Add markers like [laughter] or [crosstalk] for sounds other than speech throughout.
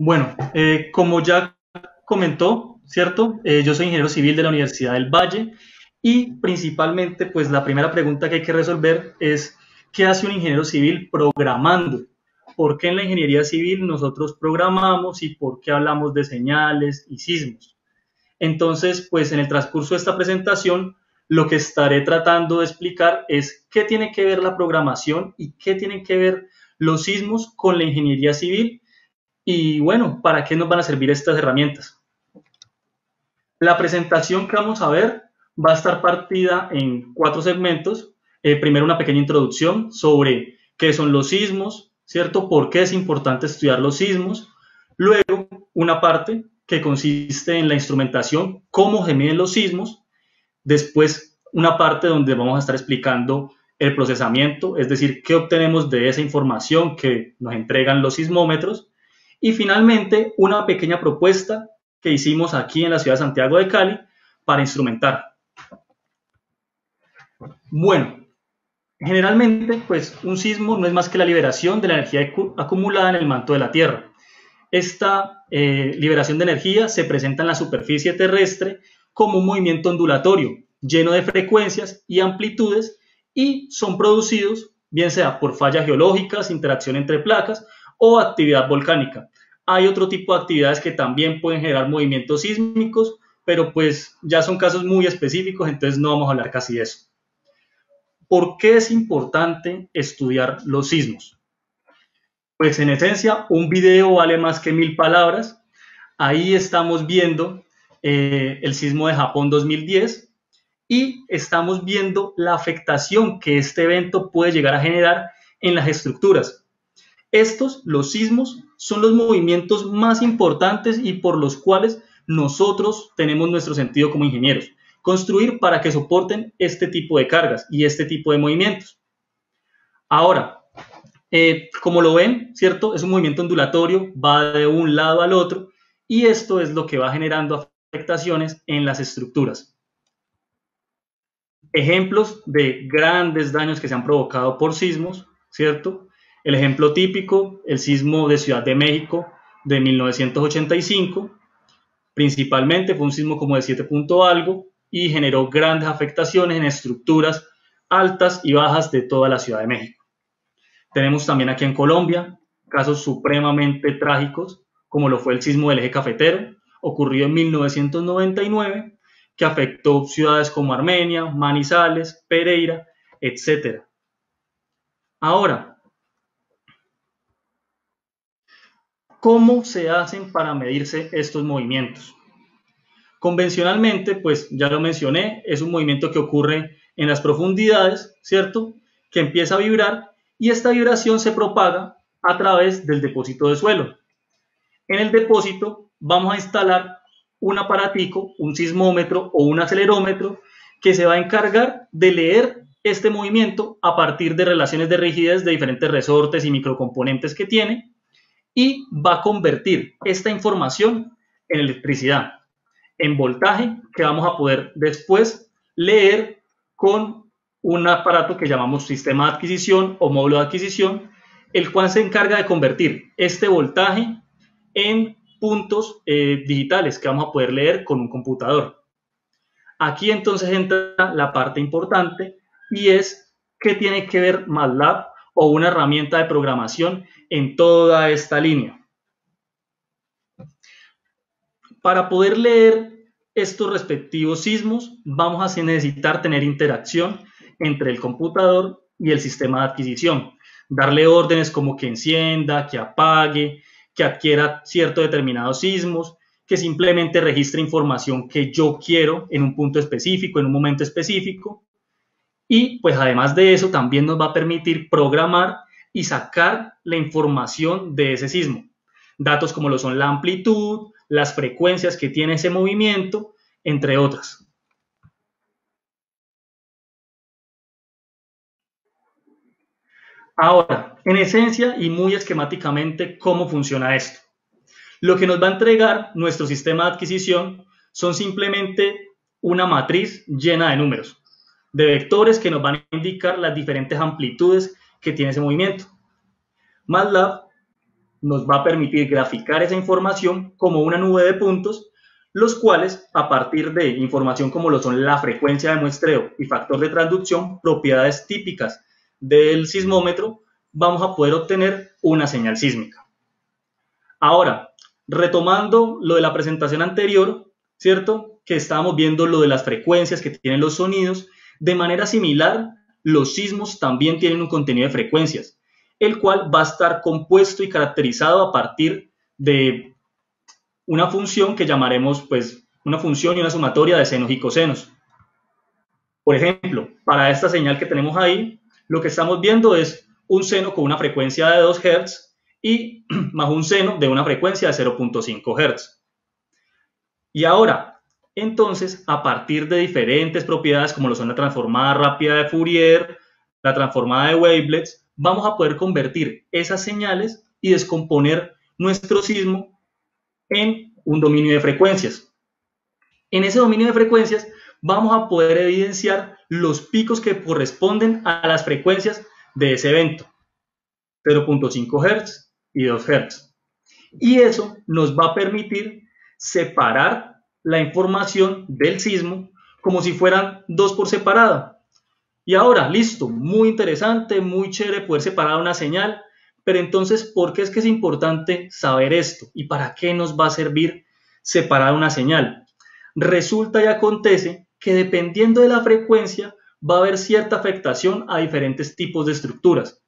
Bueno, eh, como ya comentó, ¿cierto? Eh, yo soy ingeniero civil de la Universidad del Valle y principalmente, pues la primera pregunta que hay que resolver es, ¿qué hace un ingeniero civil programando? ¿Por qué en la ingeniería civil nosotros programamos y por qué hablamos de señales y sismos? Entonces, pues en el transcurso de esta presentación, lo que estaré tratando de explicar es qué tiene que ver la programación y qué tienen que ver los sismos con la ingeniería civil y bueno, ¿para qué nos van a servir estas herramientas? La presentación que vamos a ver va a estar partida en cuatro segmentos. Eh, primero una pequeña introducción sobre qué son los sismos, ¿cierto? ¿Por qué es importante estudiar los sismos? Luego una parte que consiste en la instrumentación, cómo se miden los sismos. Después una parte donde vamos a estar explicando el procesamiento, es decir, qué obtenemos de esa información que nos entregan los sismómetros. Y finalmente una pequeña propuesta que hicimos aquí en la ciudad de Santiago de Cali para instrumentar. Bueno, generalmente, pues un sismo no es más que la liberación de la energía acumulada en el manto de la Tierra. Esta eh, liberación de energía se presenta en la superficie terrestre como un movimiento ondulatorio, lleno de frecuencias y amplitudes, y son producidos bien sea por fallas geológicas, interacción entre placas o actividad volcánica. Hay otro tipo de actividades que también pueden generar movimientos sísmicos, pero pues ya son casos muy específicos, entonces no vamos a hablar casi de eso. ¿Por qué es importante estudiar los sismos? Pues en esencia, un video vale más que mil palabras. Ahí estamos viendo eh, el sismo de Japón 2010 y estamos viendo la afectación que este evento puede llegar a generar en las estructuras. Estos, los sismos, son los movimientos más importantes y por los cuales nosotros tenemos nuestro sentido como ingenieros construir para que soporten este tipo de cargas y este tipo de movimientos. Ahora, eh, como lo ven, ¿cierto? Es un movimiento ondulatorio, va de un lado al otro y esto es lo que va generando afectaciones en las estructuras. Ejemplos de grandes daños que se han provocado por sismos, ¿cierto? El ejemplo típico, el sismo de Ciudad de México de 1985, principalmente fue un sismo como de 7 algo, y generó grandes afectaciones en estructuras altas y bajas de toda la Ciudad de México. Tenemos también aquí en Colombia casos supremamente trágicos, como lo fue el sismo del eje cafetero, ocurrido en 1999, que afectó ciudades como Armenia, Manizales, Pereira, etc. Ahora, ¿cómo se hacen para medirse estos movimientos? Convencionalmente, pues ya lo mencioné, es un movimiento que ocurre en las profundidades, ¿cierto? Que empieza a vibrar y esta vibración se propaga a través del depósito de suelo. En el depósito vamos a instalar un aparatico, un sismómetro o un acelerómetro que se va a encargar de leer este movimiento a partir de relaciones de rigidez de diferentes resortes y microcomponentes que tiene y va a convertir esta información en electricidad en voltaje que vamos a poder después leer con un aparato que llamamos sistema de adquisición o módulo de adquisición, el cual se encarga de convertir este voltaje en puntos eh, digitales que vamos a poder leer con un computador. Aquí entonces entra la parte importante y es que tiene que ver MATLAB o una herramienta de programación en toda esta línea. Para poder leer estos respectivos sismos, vamos a necesitar tener interacción entre el computador y el sistema de adquisición. Darle órdenes como que encienda, que apague, que adquiera ciertos determinados sismos, que simplemente registre información que yo quiero en un punto específico, en un momento específico. Y pues además de eso también nos va a permitir programar y sacar la información de ese sismo. Datos como lo son la amplitud, las frecuencias que tiene ese movimiento, entre otras. Ahora, en esencia y muy esquemáticamente, ¿cómo funciona esto? Lo que nos va a entregar nuestro sistema de adquisición son simplemente una matriz llena de números, de vectores que nos van a indicar las diferentes amplitudes que tiene ese movimiento. MATLAB nos va a permitir graficar esa información como una nube de puntos, los cuales, a partir de información como lo son la frecuencia de muestreo y factor de transducción, propiedades típicas del sismómetro, vamos a poder obtener una señal sísmica. Ahora, retomando lo de la presentación anterior, ¿cierto? Que estábamos viendo lo de las frecuencias que tienen los sonidos, de manera similar, los sismos también tienen un contenido de frecuencias, el cual va a estar compuesto y caracterizado a partir de una función que llamaremos pues una función y una sumatoria de senos y cosenos. Por ejemplo, para esta señal que tenemos ahí, lo que estamos viendo es un seno con una frecuencia de 2 Hz y [clears throat] más un seno de una frecuencia de 0.5 Hz. Y ahora, entonces, a partir de diferentes propiedades como lo son la transformada rápida de Fourier, la transformada de wavelets, vamos a poder convertir esas señales y descomponer nuestro sismo en un dominio de frecuencias. En ese dominio de frecuencias vamos a poder evidenciar los picos que corresponden a las frecuencias de ese evento, 0.5 Hz y 2 Hz. Y eso nos va a permitir separar la información del sismo como si fueran dos por separado. Y ahora, listo, muy interesante, muy chévere poder separar una señal, pero entonces, ¿por qué es que es importante saber esto? ¿Y para qué nos va a servir separar una señal? Resulta y acontece que dependiendo de la frecuencia va a haber cierta afectación a diferentes tipos de estructuras.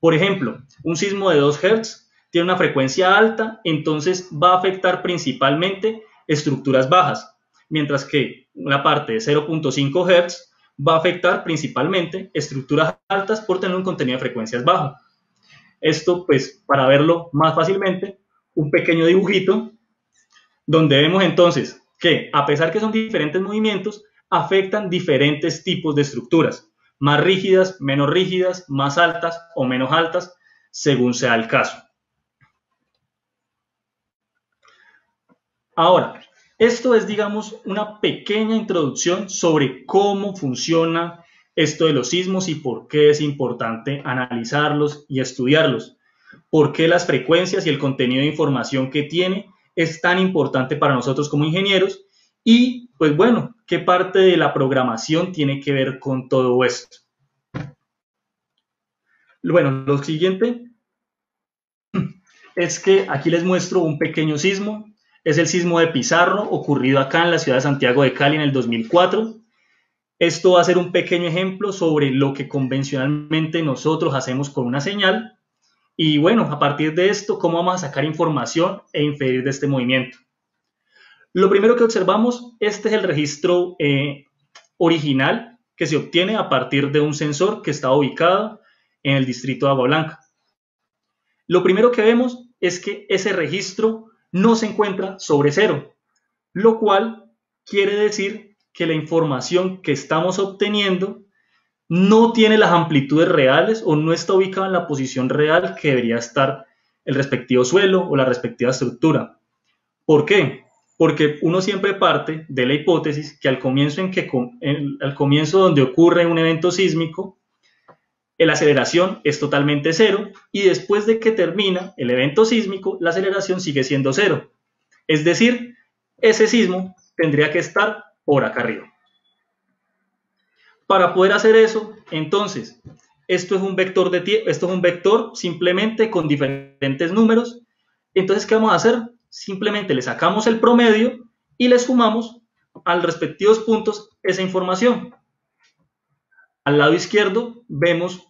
Por ejemplo, un sismo de 2 Hz tiene una frecuencia alta, entonces va a afectar principalmente estructuras bajas, mientras que una parte de 0.5 Hz va a afectar principalmente estructuras altas por tener un contenido de frecuencias bajo. Esto, pues, para verlo más fácilmente, un pequeño dibujito donde vemos entonces que, a pesar que son diferentes movimientos, afectan diferentes tipos de estructuras, más rígidas, menos rígidas, más altas o menos altas, según sea el caso. Ahora, esto es, digamos, una pequeña introducción sobre cómo funciona esto de los sismos y por qué es importante analizarlos y estudiarlos. Por qué las frecuencias y el contenido de información que tiene es tan importante para nosotros como ingenieros y, pues bueno, qué parte de la programación tiene que ver con todo esto. Bueno, lo siguiente [clears throat] es que aquí les muestro un pequeño sismo es el sismo de Pizarro ocurrido acá en la ciudad de Santiago de Cali en el 2004. Esto va a ser un pequeño ejemplo sobre lo que convencionalmente nosotros hacemos con una señal y bueno, a partir de esto, cómo vamos a sacar información e inferir de este movimiento. Lo primero que observamos, este es el registro eh, original que se obtiene a partir de un sensor que está ubicado en el distrito de Agua Blanca. Lo primero que vemos es que ese registro no se encuentra sobre cero, lo cual quiere decir que la información que estamos obteniendo no tiene las amplitudes reales o no está ubicada en la posición real que debería estar el respectivo suelo o la respectiva estructura. ¿Por qué? Porque uno siempre parte de la hipótesis que al comienzo, en que, al comienzo donde ocurre un evento sísmico, la aceleración es totalmente cero y después de que termina el evento sísmico, la aceleración sigue siendo cero. Es decir, ese sismo tendría que estar por acá arriba. Para poder hacer eso, entonces, esto es un vector de esto es un vector simplemente con diferentes números. Entonces, ¿qué vamos a hacer? Simplemente le sacamos el promedio y le sumamos a los respectivos puntos esa información. Al lado izquierdo vemos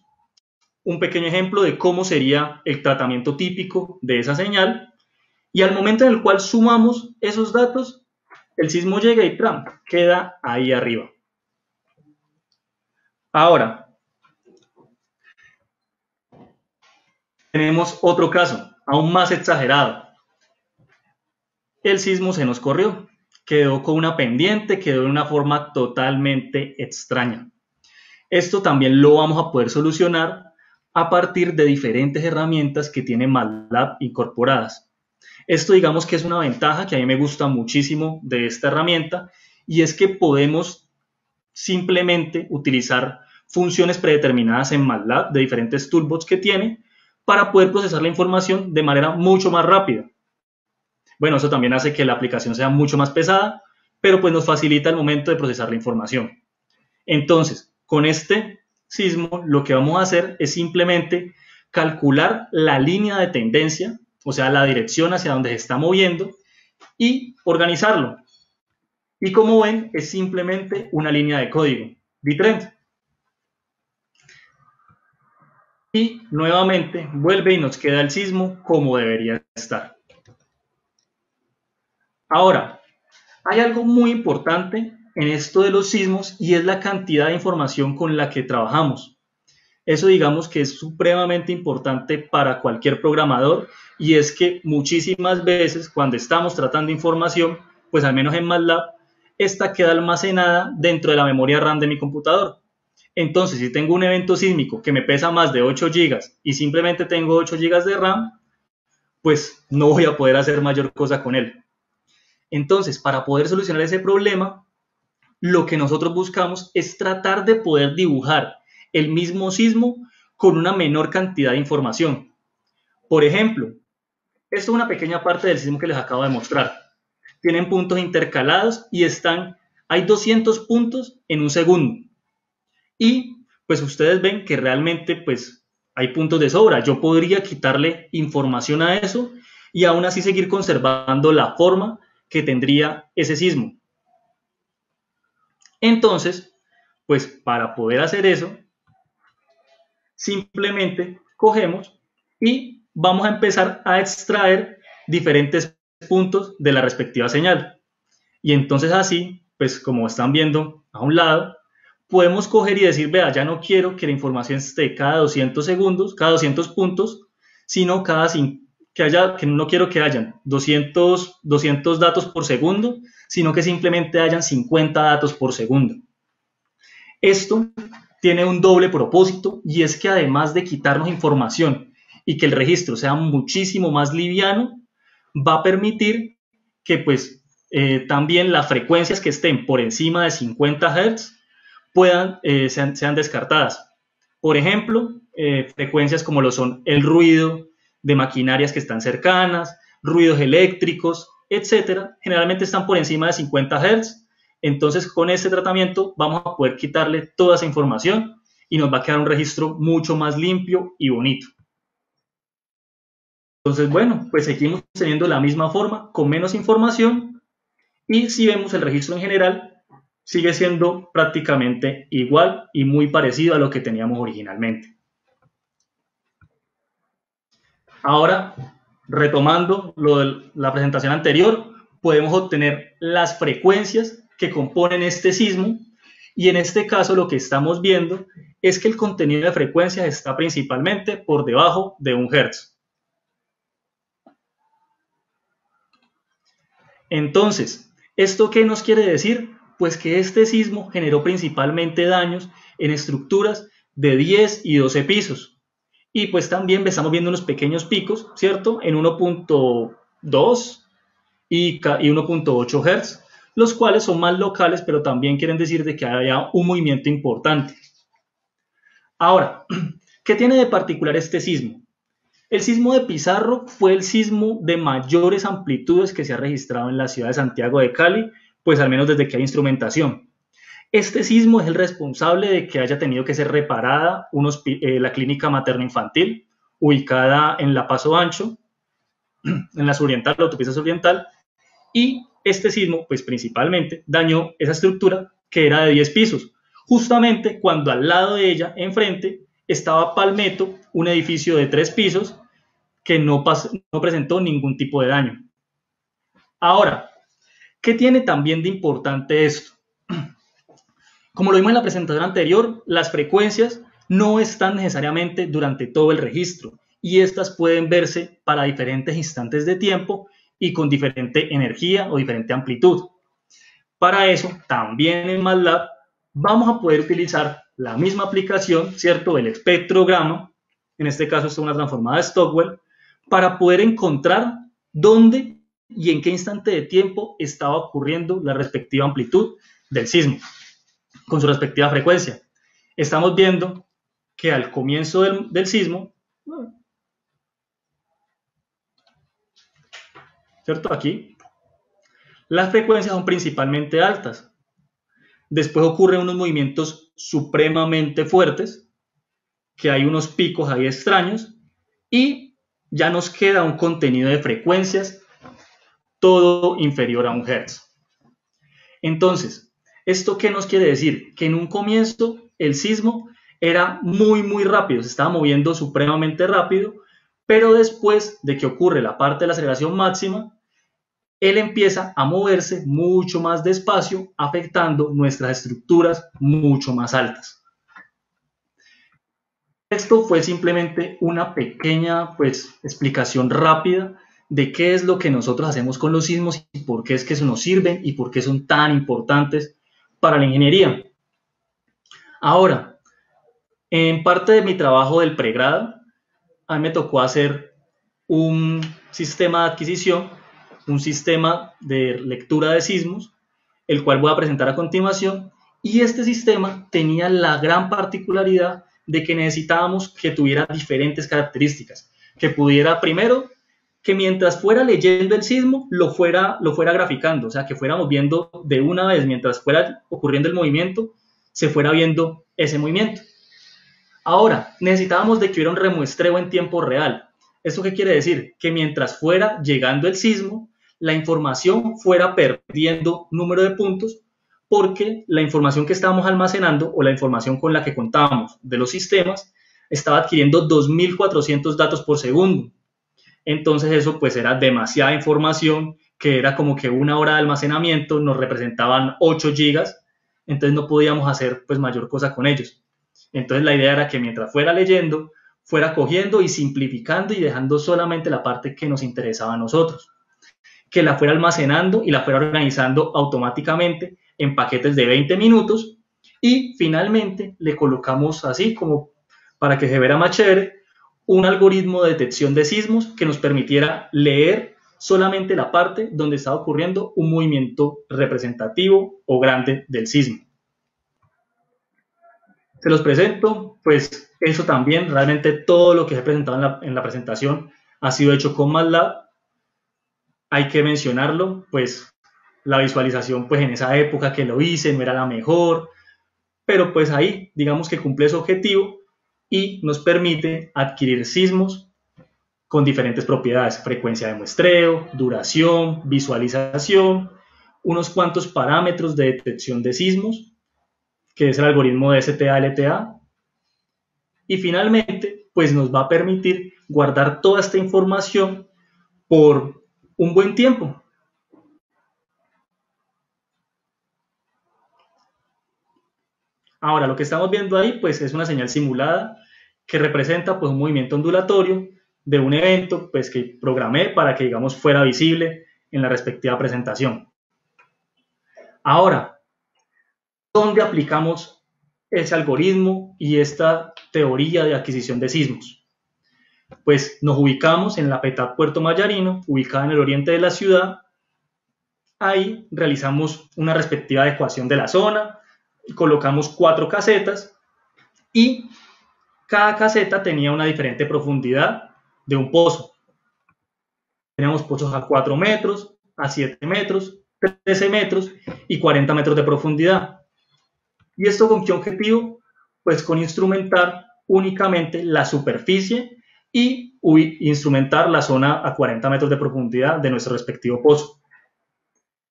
un pequeño ejemplo de cómo sería el tratamiento típico de esa señal y al momento en el cual sumamos esos datos, el sismo llega y Trump queda ahí arriba. Ahora, tenemos otro caso, aún más exagerado. El sismo se nos corrió, quedó con una pendiente, quedó de una forma totalmente extraña. Esto también lo vamos a poder solucionar a partir de diferentes herramientas que tiene MATLAB incorporadas. Esto digamos que es una ventaja que a mí me gusta muchísimo de esta herramienta y es que podemos simplemente utilizar funciones predeterminadas en MATLAB de diferentes toolbots que tiene para poder procesar la información de manera mucho más rápida. Bueno, eso también hace que la aplicación sea mucho más pesada, pero pues nos facilita el momento de procesar la información. Entonces, con este sismo lo que vamos a hacer es simplemente calcular la línea de tendencia, o sea, la dirección hacia donde se está moviendo, y organizarlo. Y como ven, es simplemente una línea de código, bitrend. Y nuevamente vuelve y nos queda el sismo como debería estar. Ahora, hay algo muy importante en esto de los sismos y es la cantidad de información con la que trabajamos. Eso digamos que es supremamente importante para cualquier programador y es que muchísimas veces cuando estamos tratando información, pues al menos en MATLAB, esta queda almacenada dentro de la memoria RAM de mi computador. Entonces, si tengo un evento sísmico que me pesa más de 8 GB y simplemente tengo 8 GB de RAM, pues no voy a poder hacer mayor cosa con él. Entonces, para poder solucionar ese problema, lo que nosotros buscamos es tratar de poder dibujar el mismo sismo con una menor cantidad de información. Por ejemplo, esto es una pequeña parte del sismo que les acabo de mostrar. Tienen puntos intercalados y están, hay 200 puntos en un segundo. Y pues ustedes ven que realmente pues hay puntos de sobra. Yo podría quitarle información a eso y aún así seguir conservando la forma que tendría ese sismo. Entonces, pues para poder hacer eso, simplemente cogemos y vamos a empezar a extraer diferentes puntos de la respectiva señal. Y entonces así, pues como están viendo a un lado, podemos coger y decir, vea, ya no quiero que la información esté cada 200 segundos, cada 200 puntos, sino cada que haya, que no quiero que hayan 200, 200 datos por segundo, sino que simplemente hayan 50 datos por segundo. Esto tiene un doble propósito y es que además de quitarnos información y que el registro sea muchísimo más liviano, va a permitir que pues eh, también las frecuencias que estén por encima de 50 Hz puedan, eh, sean, descartadas. Por ejemplo, eh, frecuencias como lo son el ruido de maquinarias que están cercanas, ruidos eléctricos, etcétera, generalmente están por encima de 50 Hz. Entonces, con este tratamiento vamos a poder quitarle toda esa información y nos va a quedar un registro mucho más limpio y bonito. Entonces, bueno, pues seguimos teniendo la misma forma, con menos información, y si vemos el registro en general, sigue siendo prácticamente igual y muy parecido a lo que teníamos originalmente. Ahora, retomando lo de la presentación anterior, podemos obtener las frecuencias que componen este sismo y en este caso lo que estamos viendo es que el contenido de frecuencias está principalmente por debajo de un hertz. Entonces, ¿esto qué nos quiere decir? pues que este sismo generó principalmente daños en estructuras de 10 y 12 pisos. Y pues también estamos viendo unos pequeños picos, ¿cierto? En 1.2 y 1.8 Hz, los cuales son más locales, pero también quieren decir de que haya un movimiento importante. Ahora, [clears throat] ¿qué tiene de particular este sismo? El sismo de Pizarro fue el sismo de mayores amplitudes que se ha registrado en la ciudad de Santiago de Cali pues al menos desde que hay instrumentación. Este sismo es el responsable de que haya tenido que ser reparada eh, la clínica materno-infantil, ubicada en La Paso Ancho, [clears throat] en la suroriental, la autopista suroriental, y este sismo, pues principalmente, dañó esa estructura que era de 10 pisos, justamente cuando al lado de ella, enfrente, estaba Palmetto, un edificio de 3 pisos que no, no presentó ningún tipo de daño. Ahora, ¿Qué tiene también de importante esto? Como lo vimos en la presentación anterior, las frecuencias no están necesariamente durante todo el registro y estas pueden verse para diferentes instantes de tiempo y con diferente energía o diferente amplitud. Para eso, también en MATLAB vamos a poder utilizar la misma aplicación, ¿cierto? El espectrograma, en este caso es una transformada de Stockwell, para poder encontrar dónde y en qué instante de tiempo estaba ocurriendo la respectiva amplitud del sismo con su respectiva frecuencia. Estamos viendo que al comienzo del, sismo, ¿cierto? Aquí, las frecuencias son principalmente altas. Después ocurren unos movimientos supremamente fuertes, que hay unos picos ahí extraños, y ya nos queda un contenido de frecuencias todo inferior a un Hz. Entonces, ¿esto qué nos quiere decir? Que en un comienzo el sismo era muy, muy rápido, se estaba moviendo supremamente rápido, pero después de que ocurre la parte de la aceleración máxima, él empieza a moverse mucho más despacio, afectando nuestras estructuras mucho más altas. Esto fue simplemente una pequeña pues, explicación rápida de qué es lo que nosotros hacemos con los sismos y por qué es que eso nos sirven y por qué son tan importantes para la ingeniería. Ahora, en parte de mi trabajo del pregrado, a mí me tocó hacer un sistema de adquisición, un sistema de lectura de sismos, el cual voy a presentar a continuación, y este sistema tenía la gran particularidad de que necesitábamos que tuviera diferentes características, que pudiera primero que mientras fuera leyendo el sismo lo fuera, lo fuera graficando, o sea, que fuéramos viendo de una vez, mientras fuera ocurriendo el movimiento, se fuera viendo ese movimiento. Ahora, necesitábamos de que hubiera un remuestreo en tiempo real. ¿Esto qué quiere decir? Que mientras fuera llegando el sismo, la información fuera perdiendo número de puntos porque la información que estábamos almacenando o la información con la que contábamos de los sistemas estaba adquiriendo 2.400 datos por segundo. Entonces eso pues era demasiada información, que era como que una hora de almacenamiento nos representaban 8 gigas, entonces no podíamos hacer pues mayor cosa con ellos. Entonces la idea era que mientras fuera leyendo, fuera cogiendo y simplificando y dejando solamente la parte que nos interesaba a nosotros. Que la fuera almacenando y la fuera organizando automáticamente en paquetes de 20 minutos y finalmente le colocamos así como para que se vea más chévere un algoritmo de detección de sismos que nos permitiera leer solamente la parte donde estaba ocurriendo un movimiento representativo o grande del sismo. Se los presento, pues eso también, realmente todo lo que se ha presentado en la, en la presentación ha sido hecho con MATLAB. Hay que mencionarlo, pues la visualización pues en esa época que lo hice no era la mejor, pero pues ahí digamos que cumple su objetivo y nos permite adquirir sismos con diferentes propiedades, frecuencia de muestreo, duración, visualización, unos cuantos parámetros de detección de sismos, que es el algoritmo de STA-LTA, y finalmente, pues nos va a permitir guardar toda esta información por un buen tiempo. Ahora, lo que estamos viendo ahí, pues es una señal simulada que representa pues un movimiento ondulatorio de un evento pues que programé para que digamos fuera visible en la respectiva presentación. Ahora, ¿dónde aplicamos ese algoritmo y esta teoría de adquisición de sismos? Pues nos ubicamos en la PETAP Puerto Mayarino, ubicada en el oriente de la ciudad. Ahí realizamos una respectiva adecuación de la zona, colocamos cuatro casetas y cada caseta tenía una diferente profundidad de un pozo. Teníamos pozos a 4 metros, a 7 metros, 13 metros y 40 metros de profundidad. ¿Y esto con qué objetivo? Pues con instrumentar únicamente la superficie y instrumentar la zona a 40 metros de profundidad de nuestro respectivo pozo.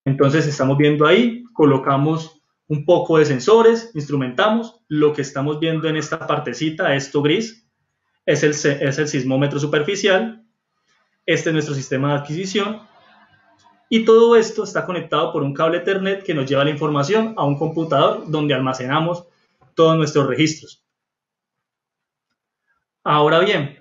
Entonces estamos viendo ahí, colocamos un poco de sensores, instrumentamos. Lo que estamos viendo en esta partecita, esto gris, es el, es el sismómetro superficial. Este es nuestro sistema de adquisición. Y todo esto está conectado por un cable Ethernet que nos lleva la información a un computador donde almacenamos todos nuestros registros. Ahora bien,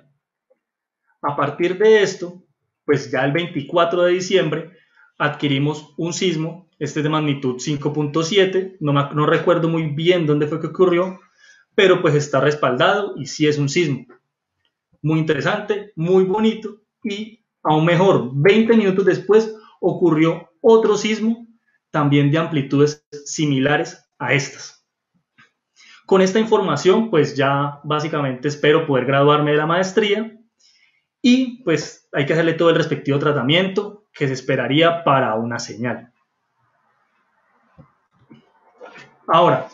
a partir de esto, pues ya el 24 de diciembre adquirimos un sismo este es de magnitud 5.7, no, no recuerdo muy bien dónde fue que ocurrió, pero pues está respaldado y sí es un sismo. Muy interesante, muy bonito y aún mejor, 20 minutos después ocurrió otro sismo, también de amplitudes similares a estas. Con esta información, pues ya básicamente espero poder graduarme de la maestría y pues hay que hacerle todo el respectivo tratamiento, que se esperaría para una señal. Ahora,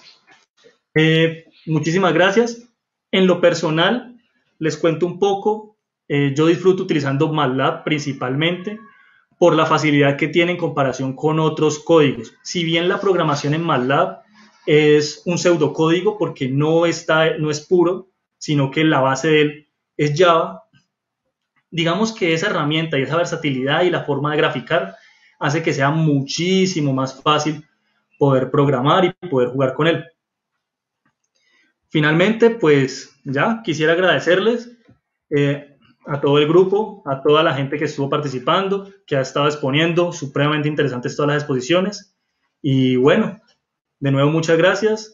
eh, muchísimas gracias. En lo personal, les cuento un poco. Eh, yo disfruto utilizando MATLAB principalmente por la facilidad que tiene en comparación con otros códigos. Si bien la programación en MATLAB es un pseudocódigo porque no, está, no es puro, sino que la base de él es Java, digamos que esa herramienta y esa versatilidad y la forma de graficar hace que sea muchísimo más fácil poder programar y poder jugar con él. Finalmente, pues ya quisiera agradecerles eh, a todo el grupo, a toda la gente que estuvo participando, que ha estado exponiendo, supremamente interesantes todas las exposiciones. Y bueno, de nuevo muchas gracias